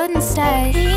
couldn't stay.